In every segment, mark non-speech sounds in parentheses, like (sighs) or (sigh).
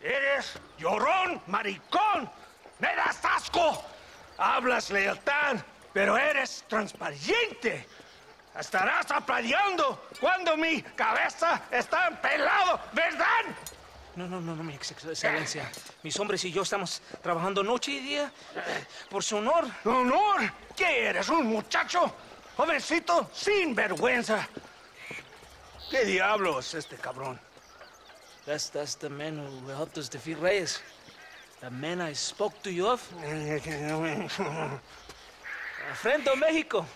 Eres llorón, maricón. Me das asco. Hablas lealtad, pero eres transparente. Estarás aplaudiendo cuando mi cabeza está pelado, ¿verdad? No, no, no, no, mi ex- excelencia. Mis hombres y yo estamos trabajando noche y día eh, por su honor. ¿Honor? ¿Qué eres, un muchacho? Jovencito, sin vergüenza. ¿Qué diablos este cabrón? That's, that's the man who helped us defeat Reyes. The man I spoke to you of. (laughs) A friend of Mexico.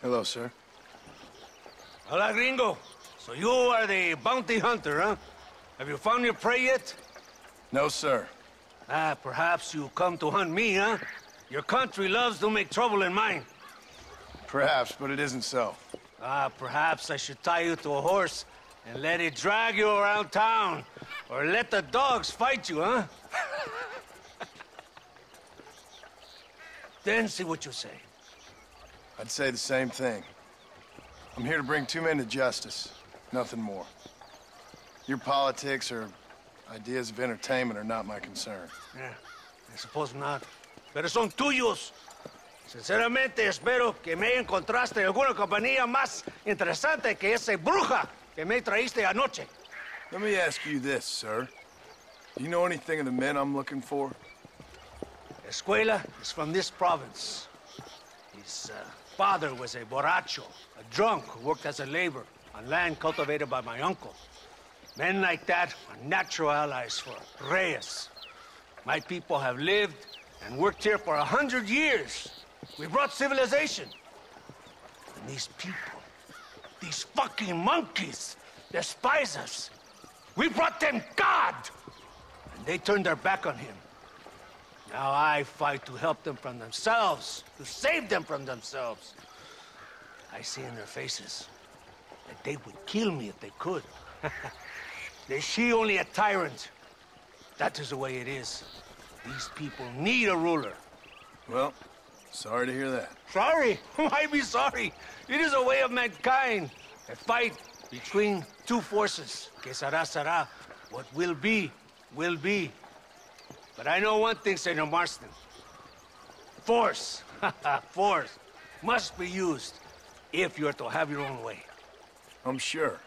Hello, sir. Hola, gringo. So you are the bounty hunter, huh? Have you found your prey yet? No, sir. Ah, perhaps you come to hunt me, huh? Your country loves to make trouble in mine. Perhaps, but it isn't so. Ah, perhaps I should tie you to a horse and let it drag you around town. Or let the dogs fight you, huh? then see what you say. I'd say the same thing. I'm here to bring two men to justice. Nothing more. Your politics or ideas of entertainment are not my concern. Yeah, I suppose not. Pero son tuyos. Sinceramente, espero que me encontraste alguna compañía más interesante que esa bruja que me traíste anoche. Let me ask you this, sir. Do you know anything of the men I'm looking for? Escuela is from this province. His uh, father was a borracho, a drunk who worked as a laborer on land cultivated by my uncle. Men like that are natural allies for Reyes. My people have lived and worked here for a hundred years. We brought civilization. And these people, these fucking monkeys, despise us. We brought them God! And they turned their back on him. Now I fight to help them from themselves, to save them from themselves. I see in their faces that they would kill me if they could. (laughs) Is she only a tyrant? That is the way it is. These people need a ruler. Well, sorry to hear that. Sorry? (laughs) Why be sorry? It is a way of mankind. A fight between two forces. Que será, será. What will be, will be. But I know one thing, Senor Marston. Force, (laughs) force, must be used if you're to have your own way. I'm sure.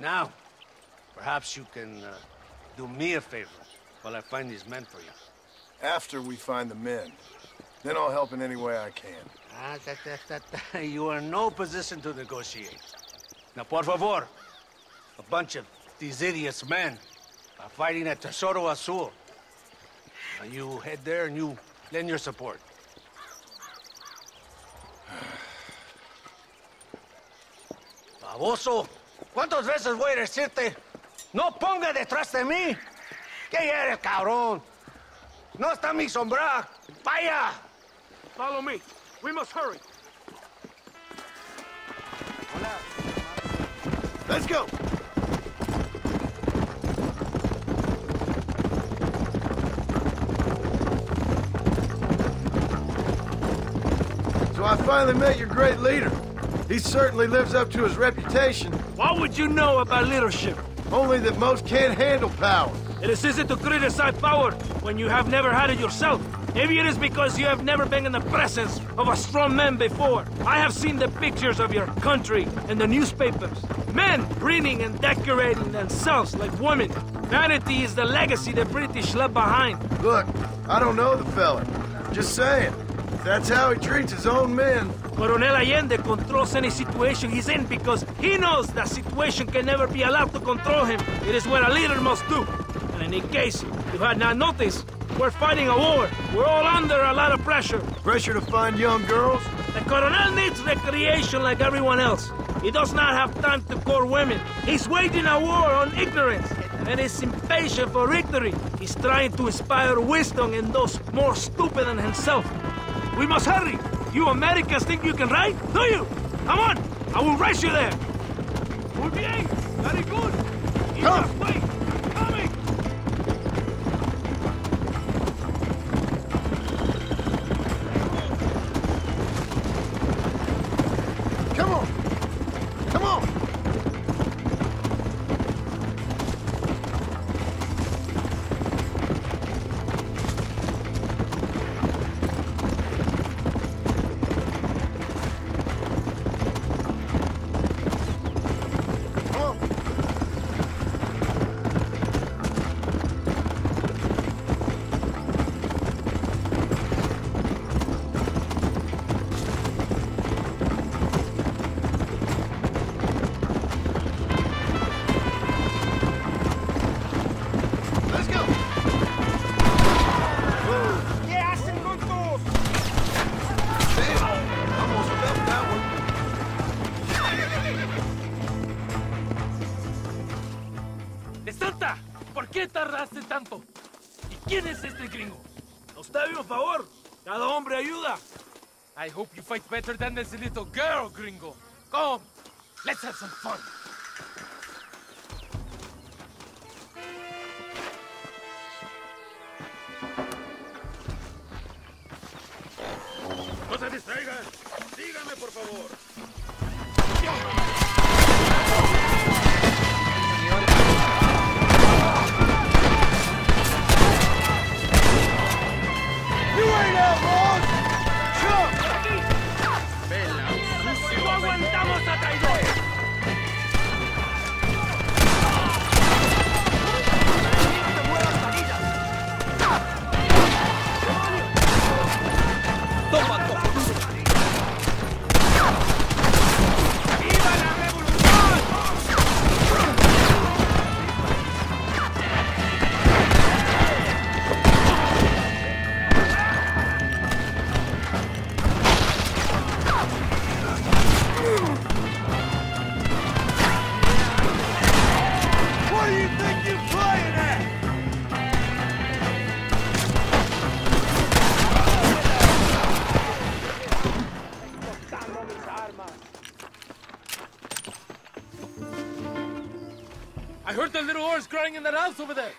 Now, perhaps you can uh, do me a favor while I find these men for you. After we find the men, then I'll help in any way I can. Ah, that, that, that, You are in no position to negotiate. Now, por favor, a bunch of these idiots men are fighting at Tesoro Azul. Now, you head there and you lend your support. (sighs) Baboso, ¿cuántas veces voy a decirte? No ponga detrás de mí. ¿Qué eres, cabrón? No está mi sombra. Vaya. Follow me. We must hurry. Let's go! So I finally met your great leader. He certainly lives up to his reputation, What would you know about leadership? only that most can't handle power. It is easy to criticize power when you have never had it yourself. Maybe it is because you have never been in the presence of a strong man before. I have seen the pictures of your country in the newspapers. Men reading and decorating themselves like women. Vanity is the legacy the British left behind. Look, I don't know the fella. Just saying. That's how he treats his own men, Coronel Allende controls any situation he's in because he knows that situation can never be allowed to control him. It is what a leader must do. And in case you had not noticed, we're fighting a war. We're all under a lot of pressure. pressure to find young girls, The Coronel needs recreation like everyone else. He does not have time to court women. He's waging a war on ignorance and is impatient for victory. He's trying to inspire wisdom in those more stupid than himself. We must hurry. You Americans think you can ride? Do you? Come on. I will race you there. Muy bien. Very good. Come. Qué tardaste tanto? ¿Y quién es este gringo? Debe un favor. Cada hombre ayuda. I hope you fight better than this little girl, gringo. Come, let's have some fun. No se distraigan. Síganme, por favor. Crying in that house over there.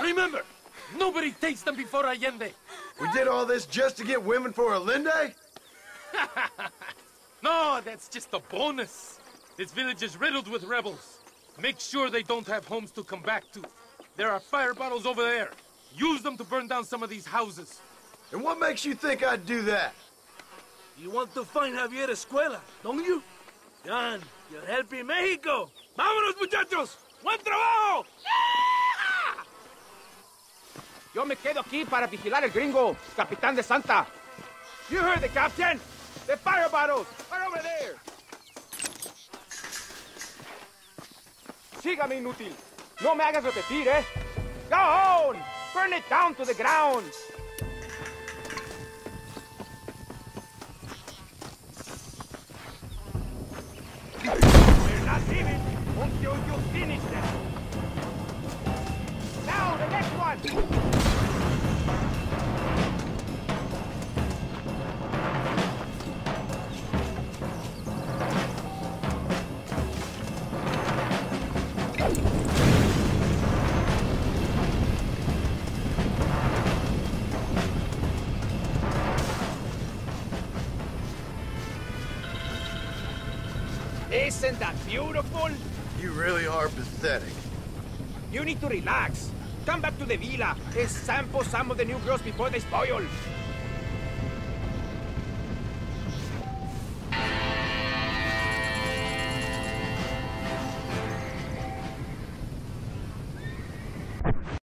Remember, nobody takes them before Allende. We did all this just to get women for Allende? (laughs) No, that's just a bonus. This village is riddled with rebels. Make sure they don't have homes to come back to. There are fire bottles over there. Use them to burn down some of these houses. And what makes you think I'd do that? You want to find Javier Escuela, don't you? John, you're helping Mexico. ¡Vámonos, muchachos! ¡Buen trabajo! Yo me quedo aquí para vigilar el gringo, capitán de Santa. You heard the captain. The fire bottles are over there. Sígame, inútil. No me hagas repetir, ¿eh? Go on! Burn it down to the ground. Now, the next one. Isn't that beautiful? You really are pathetic. You need to relax. Come back to the villa and sample some of the new girls before they spoil.